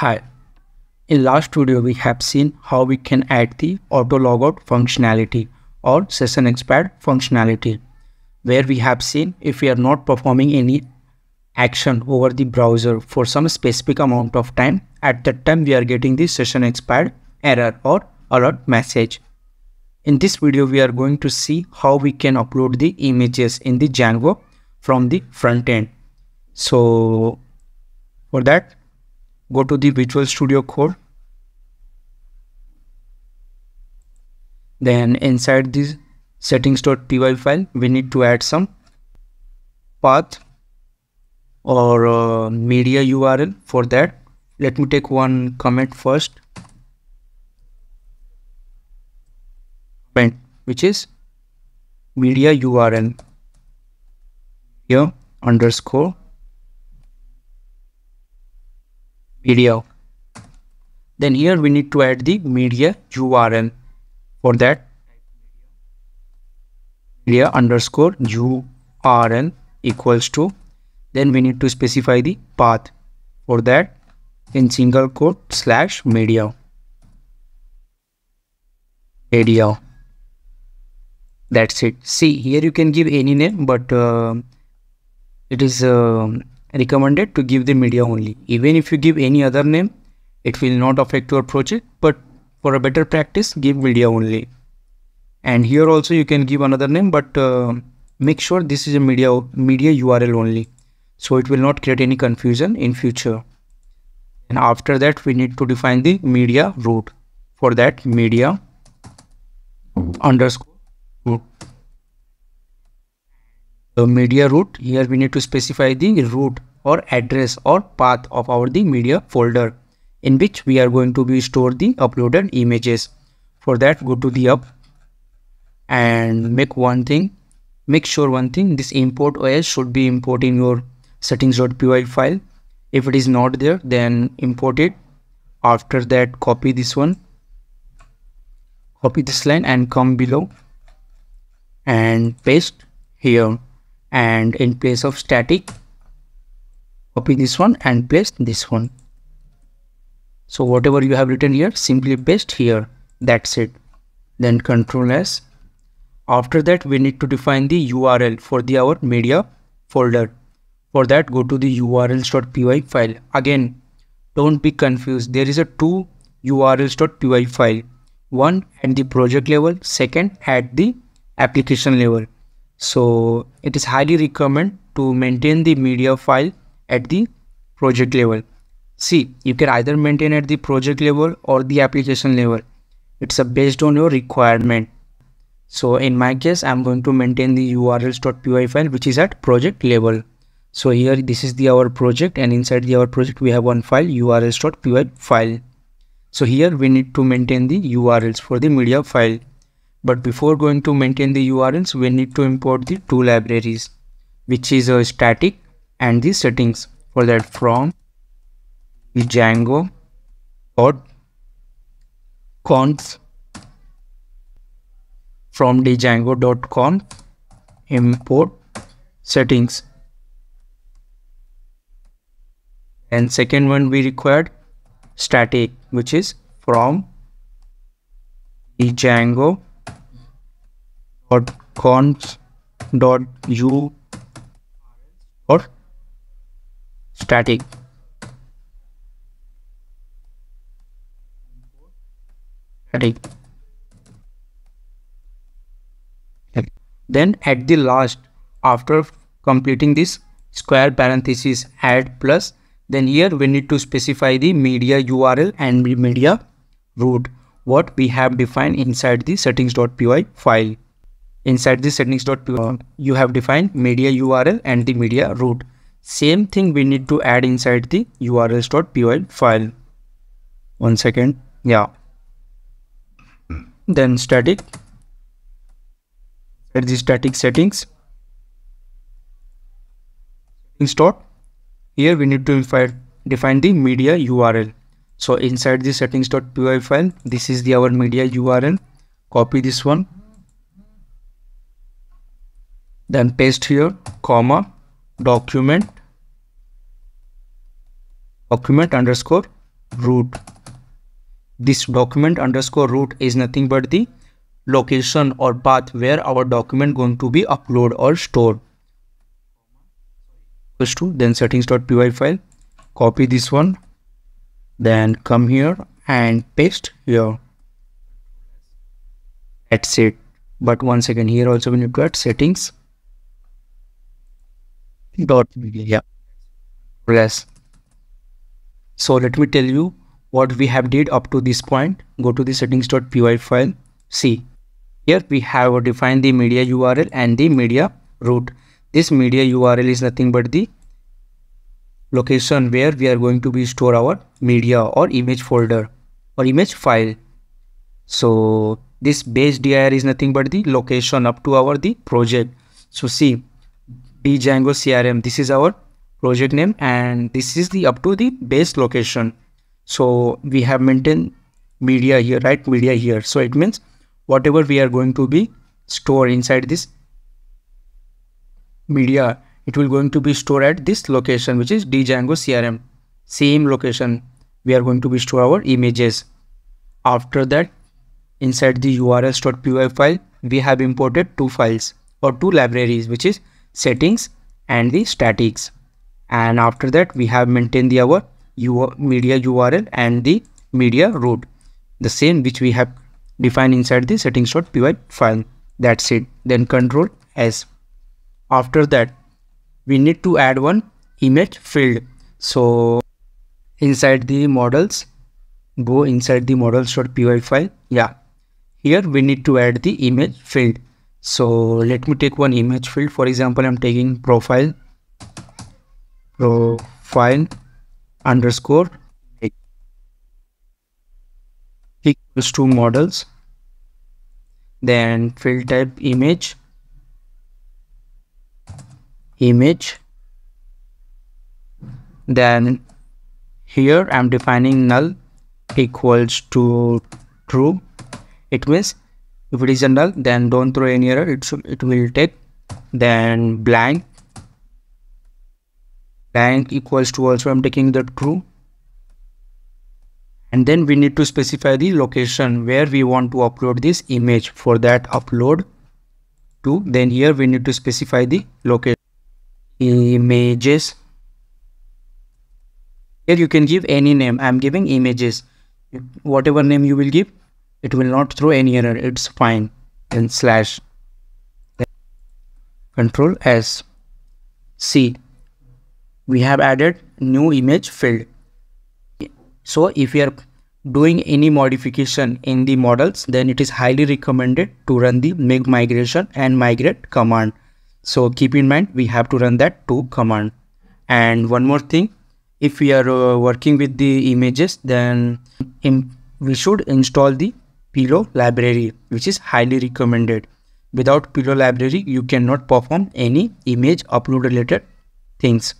Hi. In last video, we have seen how we can add the auto logout functionality or session expired functionality, where we have seen if we are not performing any action over the browser for some specific amount of time, at that time we are getting the session expired error or alert message. In this video, we are going to see how we can upload the images in the Django from the front end. So for that, go to the Visual Studio Code. Then inside this settings.py file, we need to add some path or uh, media URL for that. Let me take one comment first. Which is media URL here underscore media then here we need to add the media url for that. Media underscore url equals to. Then we need to specify the path for that in single quote slash media. Media. That's it. See here you can give any name but uh, it is uh, recommended to give the media only. Even if you give any other name it will not affect your project but for a better practice give media only. And here also you can give another name but uh, make sure this is a media media url only. So it will not create any confusion in future. And after that we need to define the media root. For that media underscore root the media root here we need to specify the root or address or path of our the media folder in which we are going to be store the uploaded images. For that go to the up and make one thing. Make sure one thing this import os should be importing your settings.py file. If it is not there then import it. After that copy this one. Copy this line and come below and paste here and in place of static copy this one and paste this one. So whatever you have written here simply paste here. That's it. Then control s. After that we need to define the url for the our media folder. For that go to the urls.py file. Again don't be confused. There is a two urls.py file. One at the project level second at the application level so it is highly recommend to maintain the media file at the project level. See you can either maintain at the project level or the application level. It's a based on your requirement. So in my case i'm going to maintain the urls.py file which is at project level. So here this is the our project and inside the our project we have one file urls.py file. So here we need to maintain the urls for the media file but before going to maintain the URLs, we need to import the two libraries, which is a static and the settings. For that from the Django dot conf from the Django.conf import settings. And second one we required static, which is from the Django dot conf dot u or static. Static then at the last after completing this square parenthesis add plus then here we need to specify the media url and media root. What we have defined inside the settings.py file inside the settings.py you have defined media url and the media root. Same thing we need to add inside the urls.py file. One second. Yeah. Then static. At the static settings. Install here we need to define the media url so inside the settings.py file this is the our media url copy this one then paste here comma document document underscore root. This document underscore root is nothing but the location or path where our document going to be upload or stored First to then settings.py file. Copy this one. Then come here and paste here. That's it. But one second here also we need to add settings dot media. Less so let me tell you what we have did up to this point. Go to the settings.py file. See here we have defined the media url and the media root this media url is nothing but the location where we are going to be store our media or image folder or image file. So this base dir is nothing but the location up to our the project. So see django crm this is our project name and this is the up to the base location. So we have maintained media here right? Media here. So it means whatever we are going to be store inside this media it will going to be stored at this location which is django crm same location we are going to be store our images. After that inside the urls.py file we have imported two files or two libraries which is settings and the statics. And after that we have maintained the our media url and the media root the same which we have defined inside the settings.py file. That's it. Then control s. After that we need to add one image field. So inside the models go inside the models.py file. Yeah. Here we need to add the image field so let me take one image field. For example i'm taking profile profile underscore equals to models. Then field type image image. Then here i'm defining null equals to true. It means if it is a null then don't throw any error. It should it will take. Then blank. Blank equals to also i'm taking the true. And then we need to specify the location where we want to upload this image for that upload to. Then here we need to specify the location images. Here you can give any name. I'm giving images. Whatever name you will give it will not throw any error. It's fine. Then slash control s. C. We have added new image field. So if we are doing any modification in the models then it is highly recommended to run the make migration and migrate command. So keep in mind we have to run that two command. And one more thing if we are uh, working with the images then we should install the pillow library which is highly recommended. Without pillow library you cannot perform any image upload related things.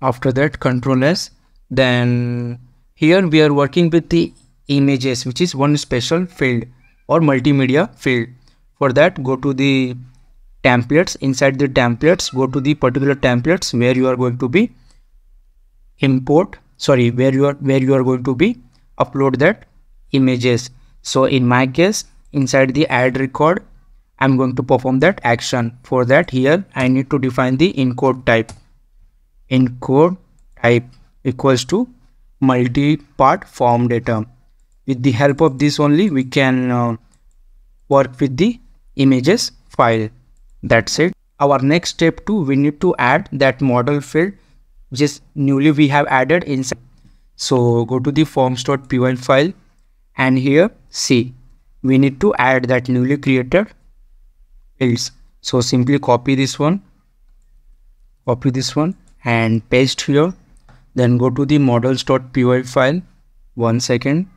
After that control s. Then here we are working with the images which is one special field or multimedia field. For that go to the templates. Inside the templates go to the particular templates where you are going to be import sorry where you are where you are going to be upload that images. So in my case inside the add record i'm going to perform that action. For that here i need to define the encode type. Encode type equals to multi-part form data. With the help of this only we can uh, work with the images file. That's it. Our next step too we need to add that model field is newly we have added inside so go to the forms.py file and here see we need to add that newly created fields. So simply copy this one copy this one and paste here. Then go to the models.py file one second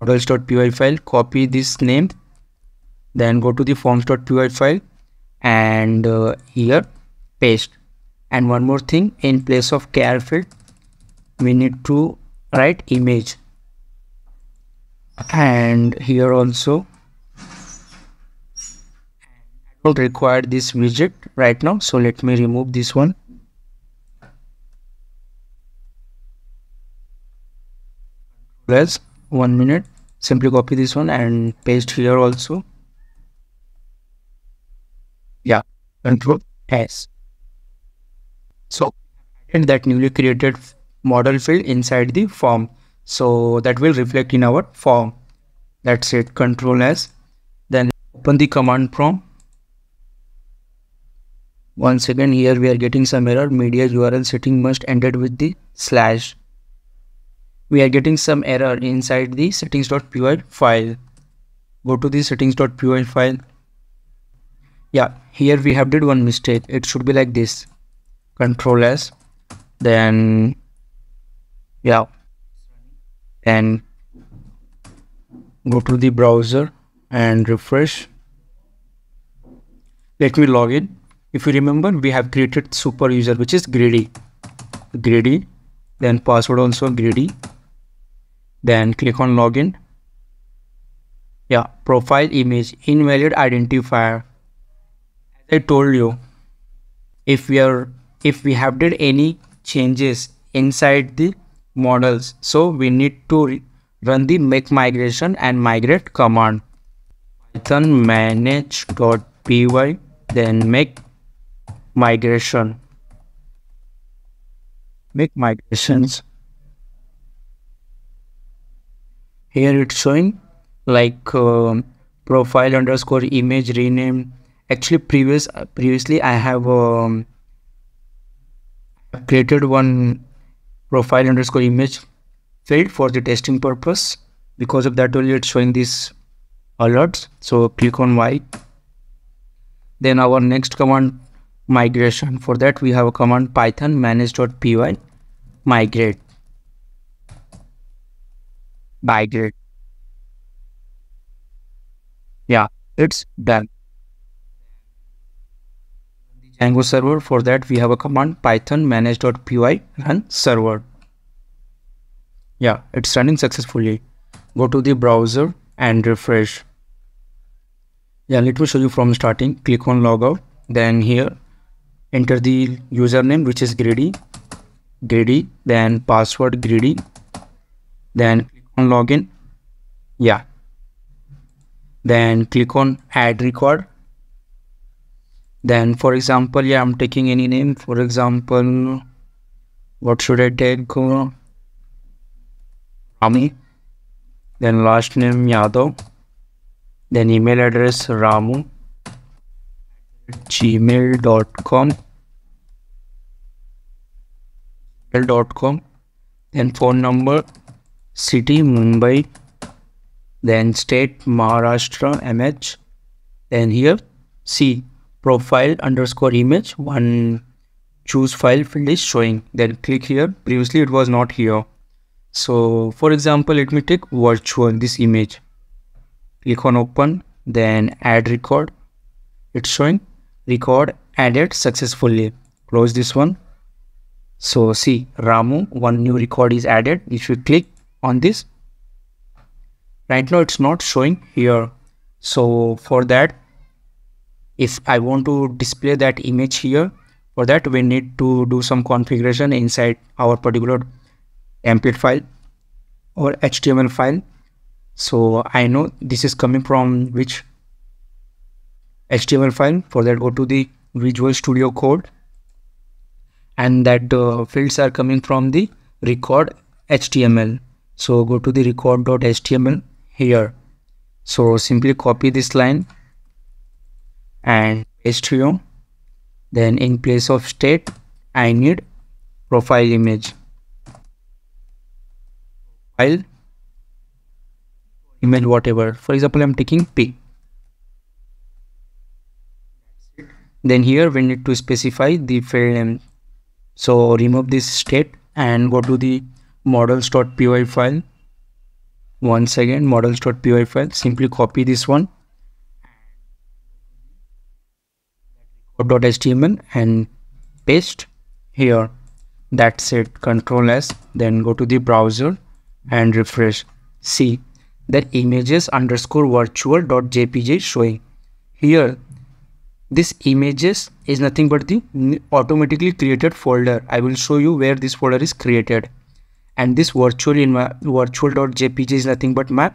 models.py file copy this name. Then go to the forms.py file and uh, here paste. And one more thing in place of CharField we need to write image. And here also I don't require this widget right now. So let me remove this one. Let's one minute. Simply copy this one and paste here also. Yeah control s. So and that newly created model field inside the form. So that will reflect in our form. That's it. Control s. Then open the command prompt. Once again here we are getting some error. Media url setting must ended with the slash. We are getting some error inside the settings.py file. Go to the settings.py file. Yeah here we have did one mistake. It should be like this. Control s. Then yeah. And go to the browser and refresh. Let me log in. If you remember we have created super user which is gridi. Gridi then password also gridi. Then click on login. Yeah profile image invalid identifier. As i told you if we are if we have did any changes inside the models. So we need to run the make migration and migrate command. Python manage.py then make migration. Make migrations. Here it's showing like uh, profile underscore image rename. Actually previous uh, previously i have um, created one profile underscore image field for the testing purpose. Because of that only it's showing these alerts. So click on y. Then our next command migration. For that we have a command python manage.py migrate. Migrate. Yeah it's done Django server. For that we have a command python manage.py run server. Yeah it's running successfully. Go to the browser and refresh. Yeah let me show you from starting. Click on logout. Then here enter the username which is gridi gridi then password gridi. Then on login. Yeah. Then click on add record then for example yeah i'm taking any name. For example what should i take? Rami. Then last name Yadav. Then email address Ramu. Gmail.com gmail.com then phone number city mumbai. Then state maharashtra mh then here see profile underscore image. One choose file field is showing. Then click here. Previously it was not here. So for example let me take virtual this image. Click on open then add record. It's showing. Record added successfully. Close this one. So see ramu one new record is added. If you click on this right now it's not showing here. So for that if I want to display that image here for that we need to do some configuration inside our particular template file or HTML file. So I know this is coming from which HTML file. For that go to the Visual Studio Code. And that uh, fields are coming from the record HTML so go to the record.html here. So simply copy this line and here then in place of state i need profile image. File image whatever. For example i'm taking p. Then here we need to specify the field name so remove this state and go to the models.py file. Once again models.py file. Simply copy this one .html and paste here. That's it. Control s then go to the browser and refresh. See that images underscore virtual dot jpg showing. Here this images is nothing but the automatically created folder. I will show you where this folder is created. And this virtual in my virtual.jpg is nothing but my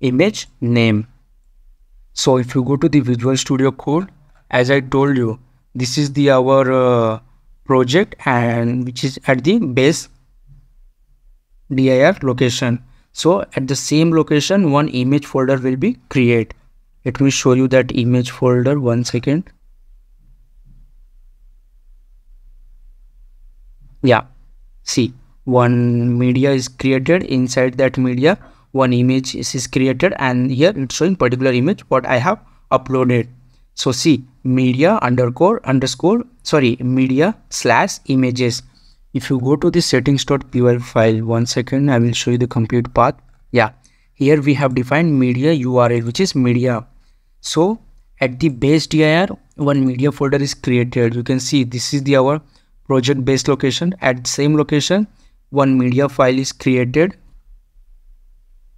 image name. So if you go to the visual studio code as i told you this is the our uh, project and which is at the base dir location. So at the same location one image folder will be create. Let me show you that image folder one second. Yeah see one media is created. Inside that media one image is created and here it's showing particular image what i have uploaded so see media underscore underscore sorry media slash images. If you go to the settings.py file one second i will show you the complete path. Yeah here we have defined media url which is media. So at the base dir one media folder is created. You can see this is the our project base location. At same location one media file is created.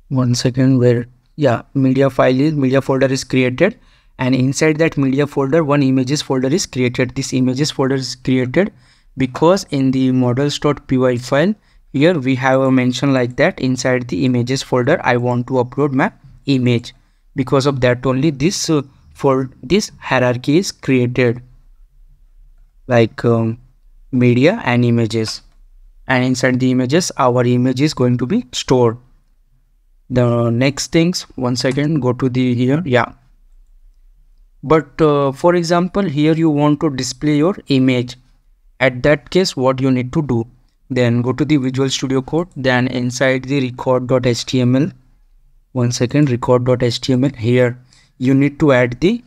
One second where yeah media file is media folder is created and inside that media folder one images folder is created. This images folder is created because in the models.py file here we have a mention like that inside the images folder i want to upload my image. Because of that only this uh, for this hierarchy is created. Like um, media and images. And inside the images our image is going to be stored. The next things one second go to the here yeah but uh, for example here you want to display your image. At that case what you need to do? Then go to the visual studio code then inside the record.html one second record.html here. You need to add the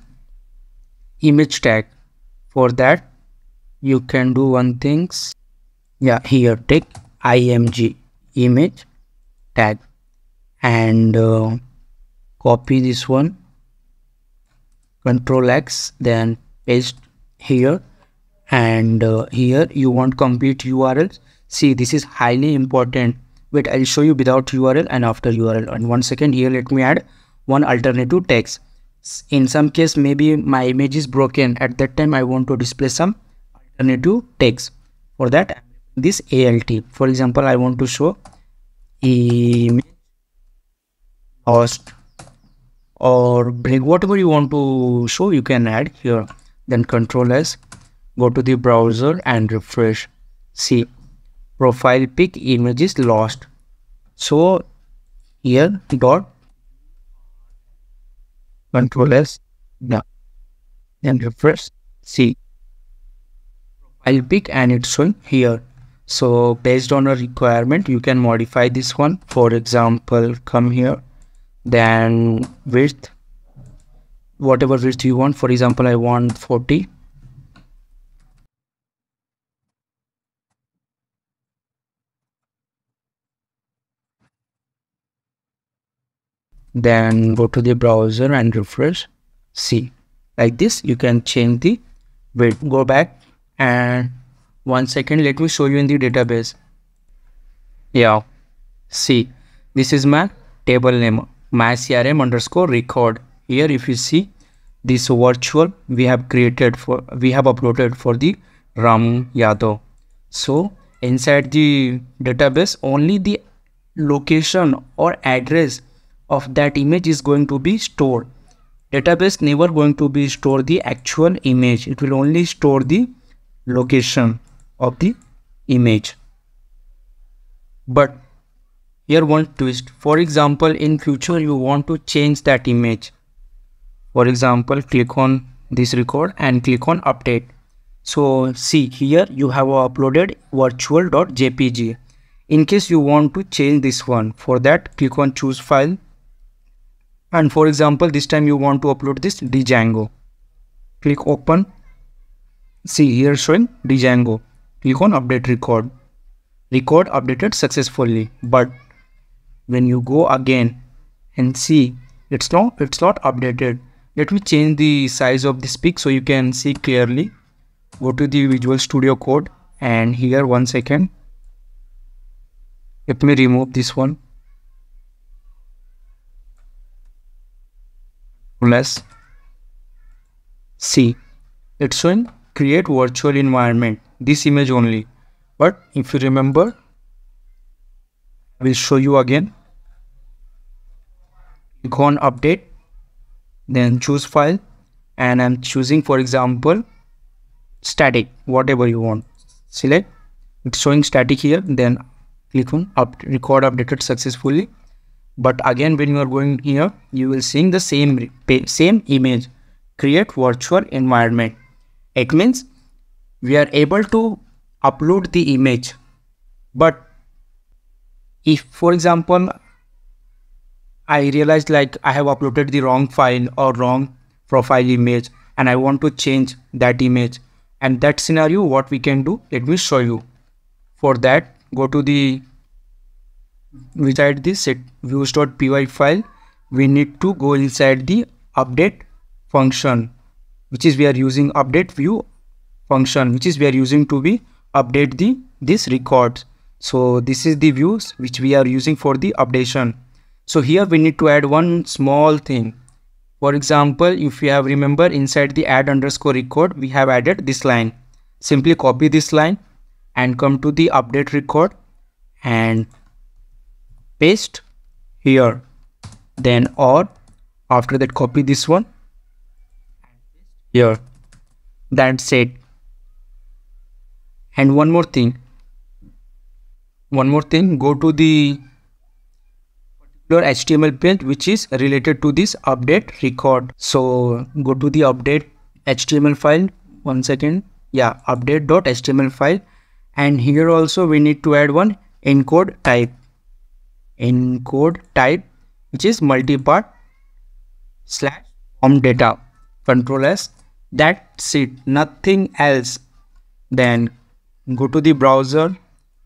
image tag. For that you can do one things. Yeah here take img image tag. And uh, copy this one control x then paste here. And uh, here you want complete url see this is highly important. Wait i'll show you without url and after url and one second here let me add one alternative text. In some case maybe my image is broken. At that time i want to display some alternative text. For that this alt for example i want to show image host or break whatever you want to show you can add here. Then control s go to the browser and refresh. See profile pic image is lost. So here dot control s now and refresh see. Profile pic and it's showing here. So based on a requirement you can modify this one. For example come here then width. Whatever width you want. For example i want 40 then go to the browser and refresh. See like this you can change the width. Go back and one second let me show you in the database. Yeah. See this is my table name mycrm underscore record. Here if you see this virtual we have created for we have uploaded for the ram yadav. So inside the database only the location or address of that image is going to be stored. Database never going to be store the actual image. It will only store the location of the image. But here one twist. For example in future you want to change that image. For example click on this record and click on update. So see here you have uploaded virtual.jpg in case you want to change this one for that click on choose file. And for example this time you want to upload this django. Click open. See here showing django. Click on update record. Record updated successfully but when you go again and see it's not it's not updated. Let me change the size of this pic so you can see clearly. Go to the visual studio code and here one second. Let me remove this one. Less see. It's showing create virtual environment this image only. But if you remember I will show you again click on update then choose file and I'm choosing for example static whatever you want. Select it's showing static here then click on up record updated successfully. But again when you are going here you will seeing the same same image create virtual environment. It means we are able to upload the image. But if for example I realized like I have uploaded the wrong file or wrong profile image and I want to change that image. And that scenario what we can do let me show you. For that go to the inside the set views.py file. We need to go inside the update function which is we are using update view function which is we are using to be update the this records. So this is the views which we are using for the updation so here we need to add one small thing. For example if you have remember inside the add underscore record we have added this line. Simply copy this line and come to the update record and paste here. Then or after that copy this one here. That's it. And one more thing. One more thing go to the particular html page which is related to this update record. So go to the update html file. One second. Yeah update.html file. And here also we need to add one encode type. Encode type which is multipart slash form data. Control s that's it nothing else. Then go to the browser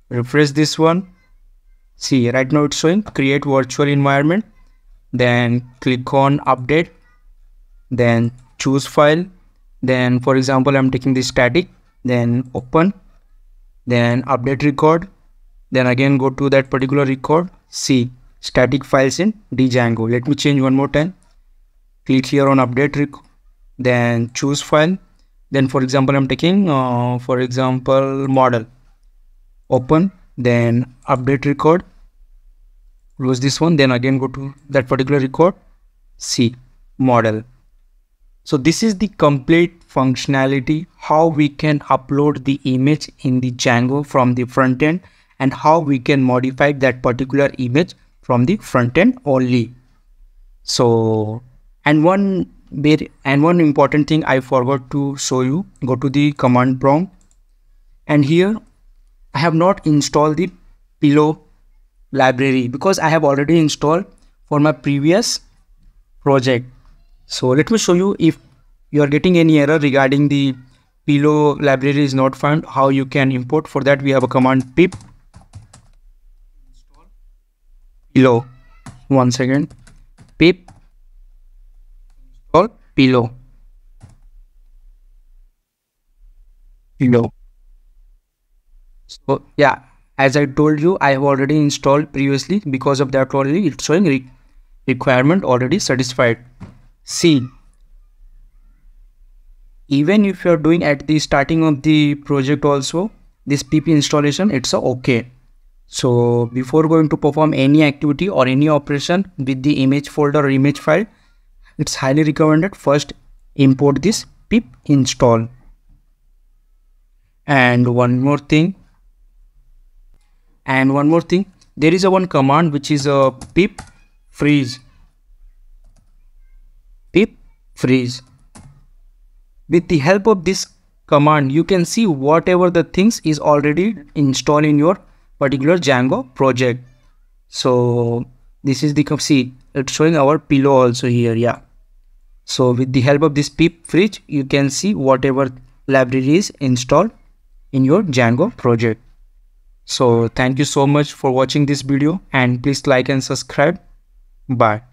refresh this one see right now it's showing create virtual environment then click on update then choose file then for example i'm taking the static then open then update record then again go to that particular record. See static files in django. Let me change one more time. Click here on update record then choose file. Then for example i'm taking uh, for example model. Open then update record. Close this one then again go to that particular record. See model. So this is the complete functionality how we can upload the image in the django from the front end and how we can modify that particular image from the front end only. So and one very and one important thing i forgot to show you go to the command prompt. And here i have not installed the pillow library because i have already installed for my previous project. So let me show you if you are getting any error regarding the pillow library is not found how you can import. For that we have a command pip. Install pillow. One second. Pip. Install pillow. Pillow so yeah as i told you i have already installed previously. Because of that only it's showing re requirement already satisfied. See even if you are doing at the starting of the project also this pp installation it's okay. So before going to perform any activity or any operation with the image folder or image file it's highly recommended first import this pip install. And one more thing and one more thing there is a one command which is a pip freeze. Pip freeze. With the help of this command you can see whatever the things is already installed in your particular django project. So this is the see it's showing our pillow also here yeah. So with the help of this pip freeze you can see whatever library is installed in your django project so thank you so much for watching this video and please like and subscribe. Bye